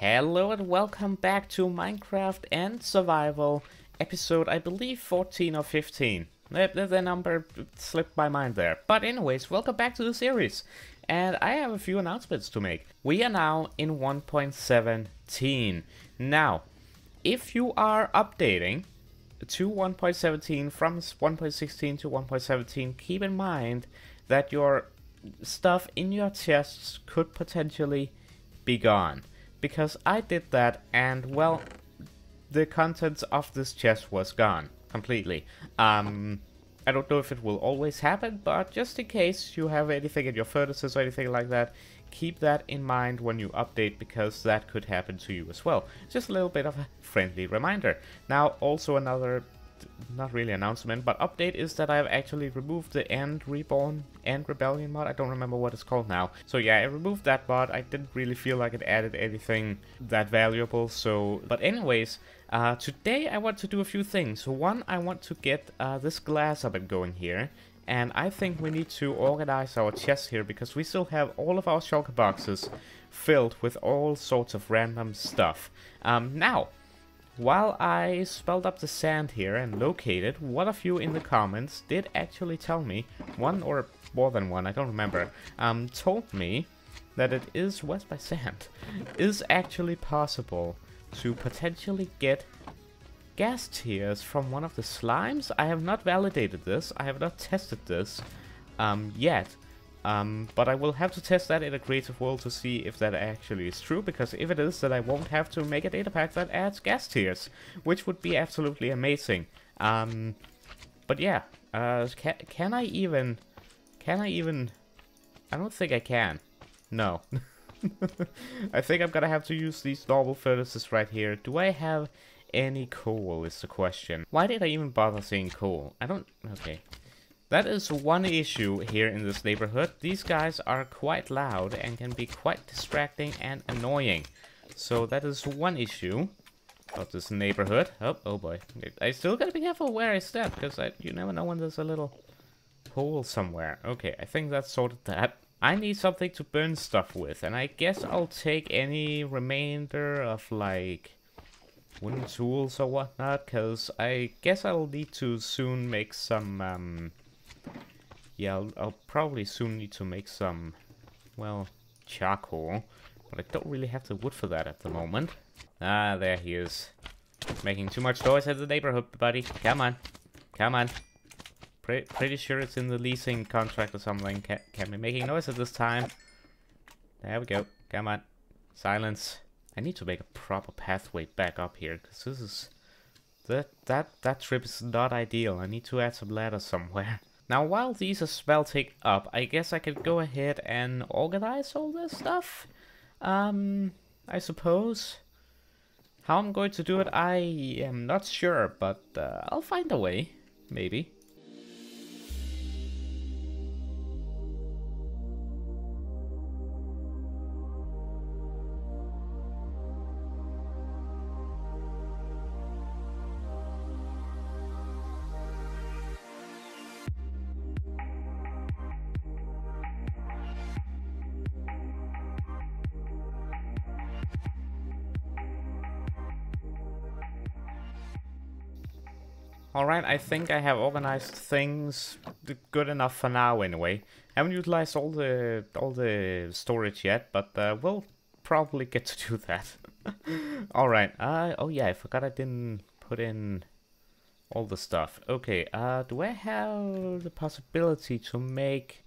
Hello and welcome back to Minecraft End Survival, episode I believe 14 or 15. The, the, number slipped my mind there. But anyways, welcome back to the series. And I have a few announcements to make. We are now in 1.17. Now, if you are updating to 1.17 from 1.16 to 1.17, keep in mind that your stuff in your chests could potentially be gone because I did that and well the contents of this chest was gone completely. Um, I don't know if it will always happen, but just in case you have anything in your furnaces or anything like that, keep that in mind when you update because that could happen to you as well. Just a little bit of a friendly reminder. Now also another not really announcement, but update is that I've actually removed the End Reborn, End Rebellion mod. I don't remember what it's called now. So yeah, I removed that mod. I didn't really feel like it added anything that valuable. So, but anyways, uh, today I want to do a few things. So one, I want to get uh, this glass up and going here. And I think we need to organize our chests here because we still have all of our shulker boxes filled with all sorts of random stuff. Um, now, while I spelled up the sand here and located, one of you in the comments did actually tell me, one or more than one, I don't remember, um, told me that it is West by Sand, is actually possible to potentially get ghast tears from one of the slimes. I have not validated this, I have not tested this um, yet, um, but I will have to test that in a creative world to see if that actually is true, because if it is, then I won't have to make a data pack that adds ghast tears, which would be absolutely amazing. Um, but yeah, uh, can, can I even, can I even, I don't think I can. No. I think I'm gonna have to use these normal furnaces right here. Do I have any coal is the question. Why did I even bother saying coal? I don't, okay. That is one issue here in this neighborhood. These guys are quite loud and can be quite distracting and annoying. So that is one issue of this neighborhood. Oh, oh boy. I still gotta be careful where I step, because you never know when there's a little hole somewhere. Okay, I think that's sorted that. I need something to burn stuff with, and I guess I'll take any remainder of, like, wooden tools or whatnot, because I guess I'll need to soon make some, um, yeah, I'll, I'll, probably soon need to make some, well, charcoal. But I don't really have the wood for that at the moment. Ah, there he is. Making too much noise in the neighborhood, buddy. Come on. Come on. Pre pretty sure it's in the leasing contract or something. Can can't be making noise at this time. There we go. Come on. Silence. I need to make a proper pathway back up here, because this is... That, that, that trip is not ideal. I need to add some ladders somewhere. Now, while these are smelting up, I guess I could go ahead and organize all this stuff. Um, I suppose. How I'm going to do it, I am not sure, but uh, I'll find a way, maybe. Alright, I think I have organized things good enough for now anyway. I Haven't utilized all the all the storage yet, but uh, we'll probably get to do that. Alright, uh, oh yeah, I forgot I didn't put in all the stuff. Okay, uh, do I have the possibility to make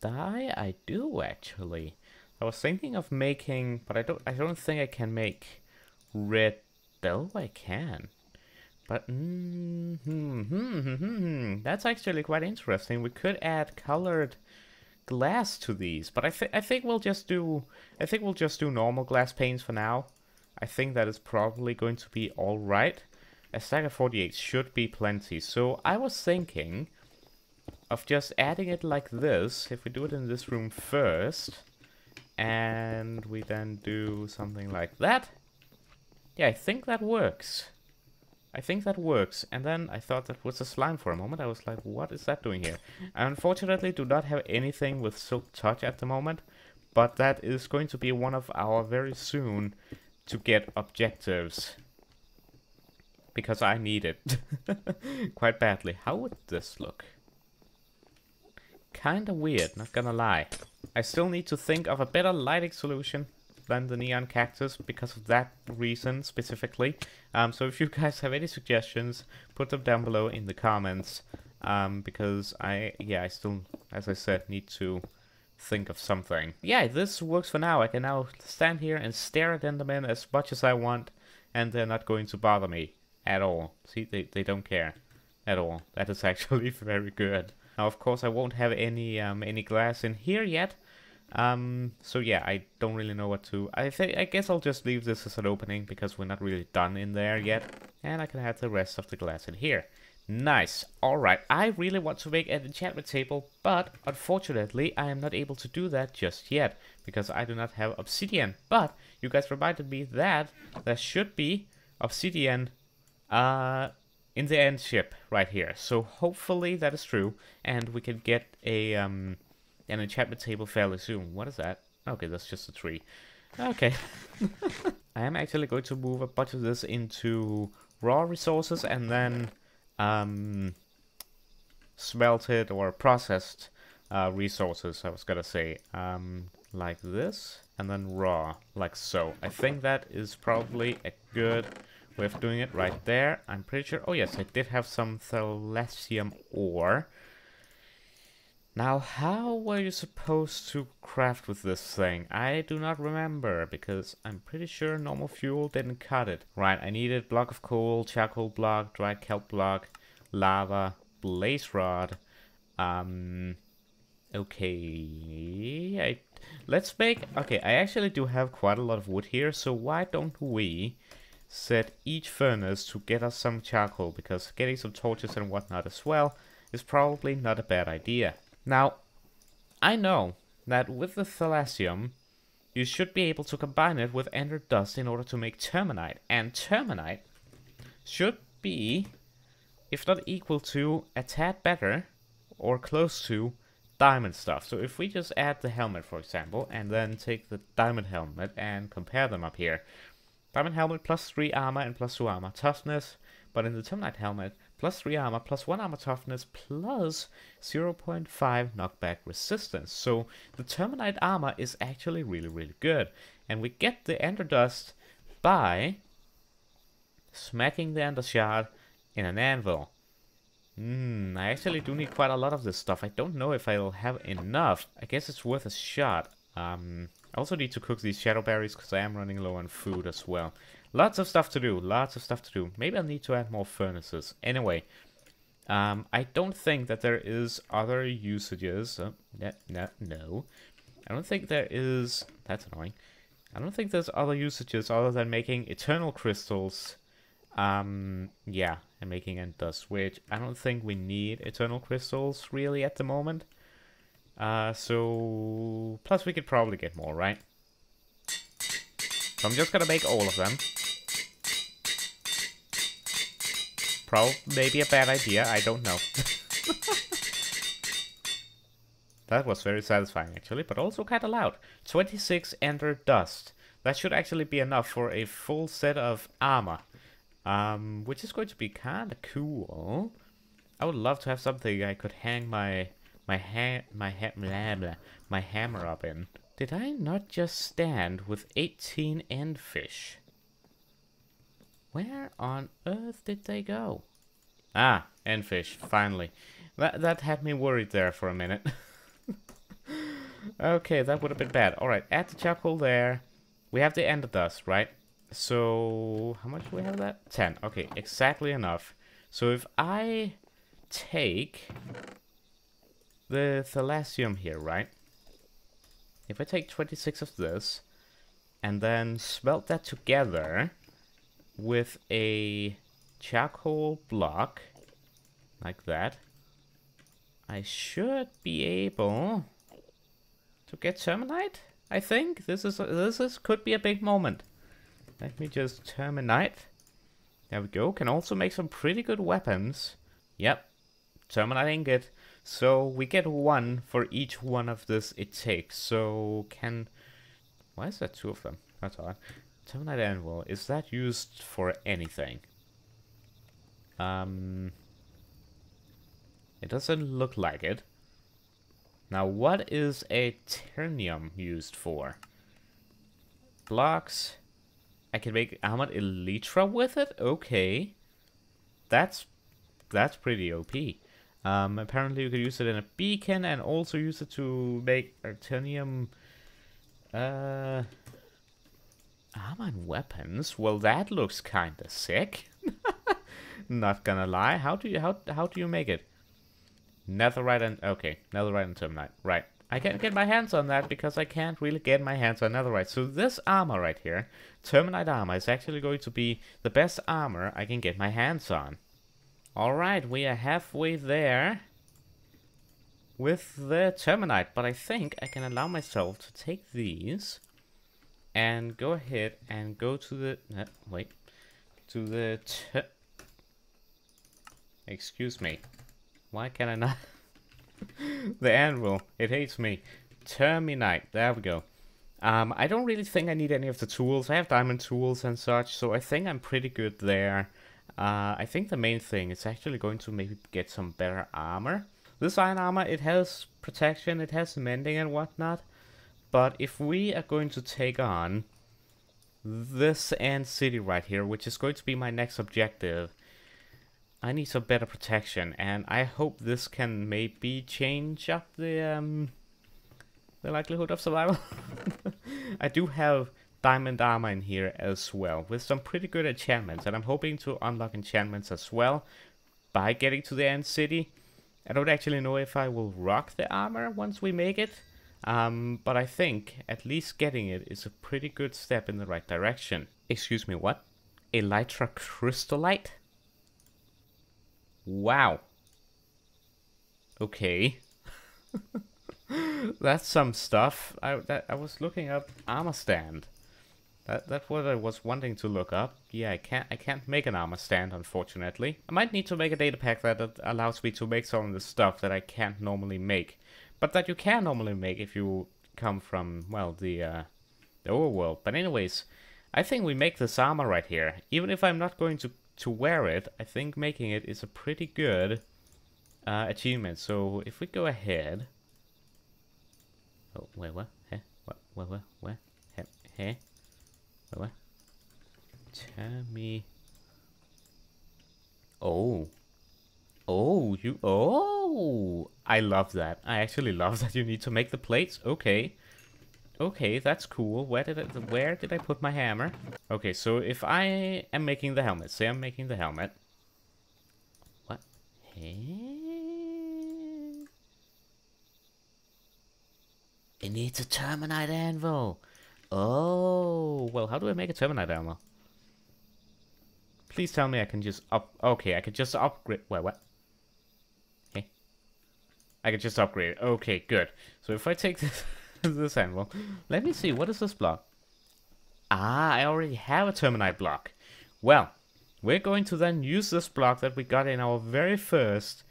dye? I do actually. I was thinking of making, but I don't. I don't think I can make red. Oh, I can. But mm, -hmm, -hmm, -hmm, that's actually quite interesting. We could add colored glass to these, but I think I think we'll just do I think we'll just do normal glass panes for now. I think that is probably going to be all right. A stack of 48 should be plenty. So I was thinking of just adding it like this. If we do it in this room first, and we then do something like that. Yeah, I think that works. I think that works. And then I thought that was a slime for a moment. I was like, what is that doing here? I unfortunately do not have anything with Silk Touch at the moment. but that is going to be one of our very soon to get objectives. Because I need it quite badly. How would this look? Kinda weird, not gonna lie. I still need to think of a better lighting solution than the neon cactus because of that reason specifically. Um, so if you guys have any suggestions, put them down below in the comments. Um, because I, yeah, I still, as I said, need to think of something. Yeah, this works for now. I can now stand here and stare at Endermen as much as I want, and they're not going to bother me at all. See, they, they don't care at all. That is actually very good. Now, of course, I won't have any um, any glass in here yet, um, so yeah, I don't really know what to... I think I guess I'll just leave this as an opening because we're not really done in there yet. And I can add the rest of the glass in here. Nice. Alright, I really want to make an enchantment table, but unfortunately I am not able to do that just yet because I do not have obsidian. But you guys reminded me that there should be obsidian uh, in the end ship right here. So hopefully that is true and we can get a... Um, an enchantment table fairly soon. What is that? Okay, that's just a tree. Okay. I am actually going to move a bunch of this into raw resources and then um, smelted or processed uh, resources, I was gonna say. Um, like this, and then raw, like so. I think that is probably a good way of doing it right there. I'm pretty sure... Oh yes, I did have some Thallasium ore. Now, how were you supposed to craft with this thing? I do not remember, because I'm pretty sure normal fuel didn't cut it. Right, I needed block of coal, charcoal block, dry kelp block, lava, blaze rod. Um, okay, I, let's make, okay, I actually do have quite a lot of wood here, so why don't we set each furnace to get us some charcoal, because getting some torches and whatnot as well is probably not a bad idea. Now, I know that with the Thallasium, you should be able to combine it with Ender Dust in order to make Terminite. And Terminite should be, if not equal to, a tad better, or close to, diamond stuff. So if we just add the helmet, for example, and then take the diamond helmet and compare them up here. Diamond helmet plus 3 armor and plus 2 armor toughness, but in the Terminite helmet, plus 3 armor, plus 1 armor toughness, plus 0.5 knockback resistance. So the Terminite armor is actually really, really good. And we get the Ender Dust by smacking the Ender Shard in an anvil. Hmm, I actually do need quite a lot of this stuff. I don't know if I'll have enough. I guess it's worth a shot. Um, I also need to cook these shadow berries because I am running low on food as well. Lots of stuff to do, lots of stuff to do. Maybe I'll need to add more furnaces. Anyway, um, I don't think that there is other usages. Uh, no, no, no. I don't think there is... That's annoying. I don't think there's other usages other than making eternal crystals. Um, yeah, and making end dust, which I don't think we need eternal crystals really at the moment. Uh, so, plus we could probably get more, right? So I'm just gonna make all of them. Probably maybe a bad idea, I don't know. that was very satisfying actually, but also kinda loud. 26 Ender Dust. That should actually be enough for a full set of armor. Um, which is going to be kinda cool. I would love to have something I could hang my my ha my ha blah, blah, my hammer up in. Did I not just stand with 18 end fish? Where on earth did they go? Ah, Endfish, finally. That, that had me worried there for a minute. okay, that would have been bad. Alright, add the charcoal there. We have the ender dust, right? So, how much do we have that? 10. Okay, exactly enough. So if I take the Thallasium here, right? If I take 26 of this and then smelt that together with a charcoal block, like that, I should be able to get Terminite, I think. This is, this is could be a big moment. Let me just Terminite. There we go. Can also make some pretty good weapons. Yep. Terminite ingot. So we get one for each one of this it takes. So can... Why is that two of them? That's odd. Terminite Anvil, is that used for anything? Um... It doesn't look like it. Now, what is a Ternium used for? Blocks. I can make Armored Elytra with it? Okay. That's that's pretty OP. Um, apparently you could use it in a beacon and also use it to make Aeternium uh, Ah, armored weapons. Well, that looks kinda sick. Not gonna lie. How do you how how do you make it? Netherite and... Okay, Netherite and Terminite. Right. I can't get my hands on that because I can't really get my hands on Netherite. So this armor right here, Terminite armor, is actually going to be the best armor I can get my hands on. Alright, we are halfway there with the Terminite, but I think I can allow myself to take these and go ahead and go to the... Uh, wait. To the... Excuse me. Why can I not? the anvil. It hates me. Terminite. There we go. Um, I don't really think I need any of the tools. I have diamond tools and such, so I think I'm pretty good there. Uh, I think the main thing is actually going to maybe get some better armor. This iron armor, it has protection, it has mending and whatnot. But if we are going to take on this end city right here, which is going to be my next objective, I need some better protection, and I hope this can maybe change up the um, the likelihood of survival. I do have diamond armor in here as well, with some pretty good enchantments, and I'm hoping to unlock enchantments as well by getting to the end city. I don't actually know if I will rock the armor once we make it, um, but I think at least getting it is a pretty good step in the right direction. Excuse me, what? Elytra Crystallite? Wow. Okay. That's some stuff. I that I was looking up armor stand. That that's what I was wanting to look up. Yeah, I can't I can't make an armor stand unfortunately. I might need to make a data pack that, that allows me to make some of the stuff that I can't normally make. But that you can normally make if you come from well the uh the overworld. But anyways, I think we make this armor right here. Even if I'm not going to to wear it, I think making it is a pretty good uh, achievement. So if we go ahead... Oh, wait, what? Hey, what? What? What? What? Hey, hey? What? What? Tell me... Oh. Oh, you... Oh! I love that. I actually love that you need to make the plates. Okay. Okay, that's cool. Where did I, where did I put my hammer? Okay, so if I am making the helmet, say I'm making the helmet. What? Hey? It needs a terminite anvil. Oh, well, how do I make a terminite anvil? Please tell me I can just up... Okay, I could just upgrade... Wait, what? I could just upgrade Okay, good. So if I take this... this anvil. Let me see, what is this block? Ah, I already have a terminite block. Well, we're going to then use this block that we got in our very first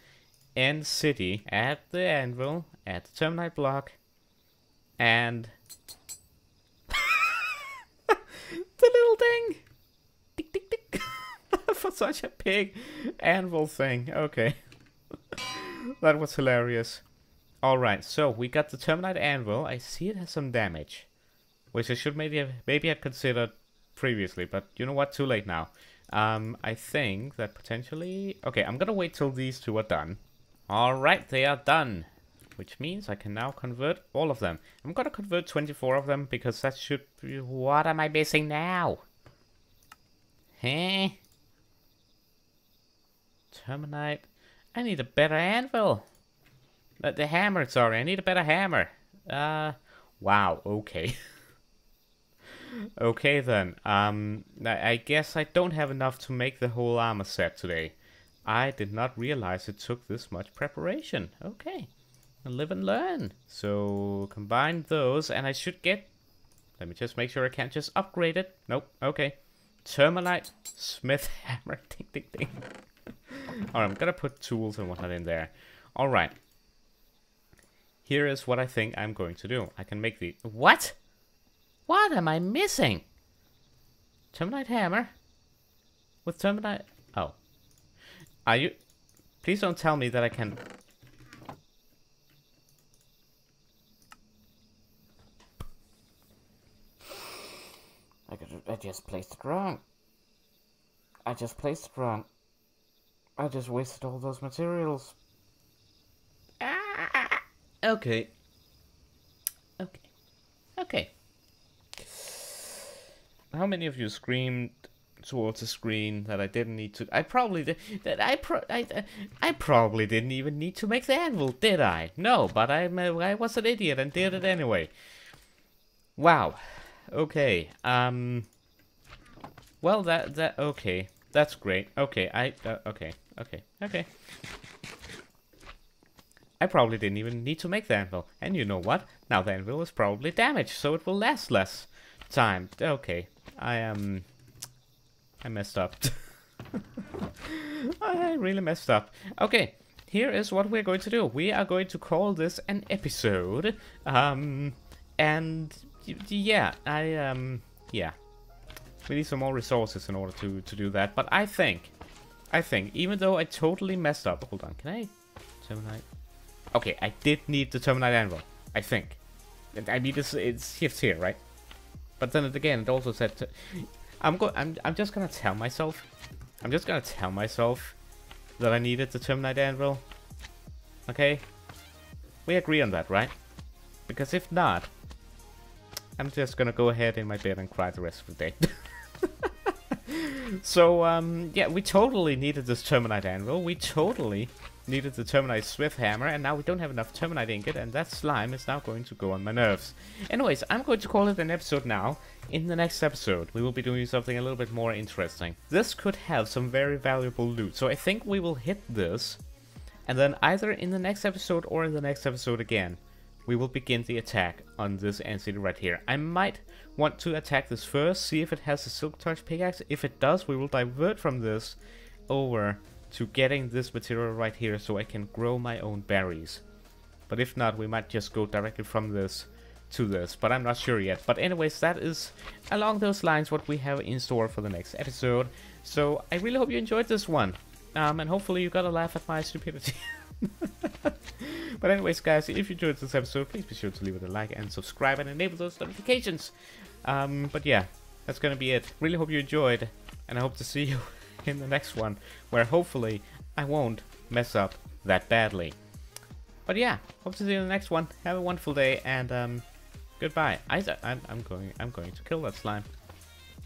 end city at the anvil, at the terminite block, and... the little thing! Tick, tick, tick! For such a big anvil thing. Okay. That was hilarious. Alright, so we got the Terminite Anvil. I see it has some damage. Which I should maybe have, maybe have considered previously, but you know what? Too late now. Um, I think that potentially... Okay, I'm gonna wait till these two are done. Alright, they are done. Which means I can now convert all of them. I'm gonna convert 24 of them because that should be... What am I missing now? Huh? Terminite. I need a better anvil. Uh, the hammer, sorry. I need a better hammer. Uh, wow, okay. okay then. Um, I guess I don't have enough to make the whole armor set today. I did not realize it took this much preparation. Okay. Live and learn. So, combine those, and I should get... Let me just make sure I can't just upgrade it. Nope, okay. Terminite, smith hammer, ding ding ding. Alright, I'm gonna put tools and whatnot in there. Alright, here is what I think I'm going to do. I can make the... What? What am I missing? Terminite hammer? With terminite... Oh. Are you... Please don't tell me that I can... I, I just placed it wrong. I just placed it wrong. I just wasted all those materials. Ah, okay. Okay. Okay. How many of you screamed towards the screen that I didn't need to? I probably did. That I pro I, I probably didn't even need to make the anvil, did I? No, but I I was an idiot and did it anyway. Wow. Okay. Um. Well, that that okay. That's great. Okay. I uh, okay. Okay. Okay. I probably didn't even need to make the anvil. And you know what? Now the anvil is probably damaged, so it will last less time. Okay. I am... Um, I messed up. I really messed up. Okay, here is what we're going to do. We are going to call this an episode. Um, and yeah, I, um, yeah. We need some more resources in order to, to do that. But I think, I think, even though I totally messed up. Hold on, can I? Terminite. Okay, I did need the Terminite Anvil. I think. I mean, it's, it's shifts here, right? But then again, it also said to, I'm go I'm I'm just gonna tell myself. I'm just gonna tell myself that I needed the Terminite Anvil. Okay? We agree on that, right? Because if not, I'm just gonna go ahead in my bed and cry the rest of the day. so, um, yeah, we totally needed this Terminite Anvil. We totally needed the Terminite Swift Hammer, and now we don't have enough Terminite Ingot, and that slime is now going to go on my nerves. Anyways, I'm going to call it an episode now. In the next episode, we will be doing something a little bit more interesting. This could have some very valuable loot, so I think we will hit this, and then either in the next episode or in the next episode again, we will begin the attack on this end city right here. I might want to attack this first, see if it has a Silk Touch pickaxe. If it does, we will divert from this over to getting this material right here so I can grow my own berries. But if not, we might just go directly from this to this, but I'm not sure yet. But anyways, that is along those lines what we have in store for the next episode. So I really hope you enjoyed this one. Um, and hopefully you got a laugh at my stupidity. but anyways, guys, if you enjoyed this episode, please be sure to leave it a like and subscribe and enable those notifications. Um, but yeah, that's gonna be it. Really hope you enjoyed, and I hope to see you in the next one, where hopefully I won't mess up that badly. But yeah, hope to see you in the next one. Have a wonderful day, and um, goodbye. I, I'm, I'm going, I'm going to kill that slime.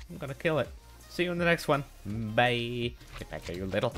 I'm gonna kill it. See you in the next one. Bye. Get back here, you little.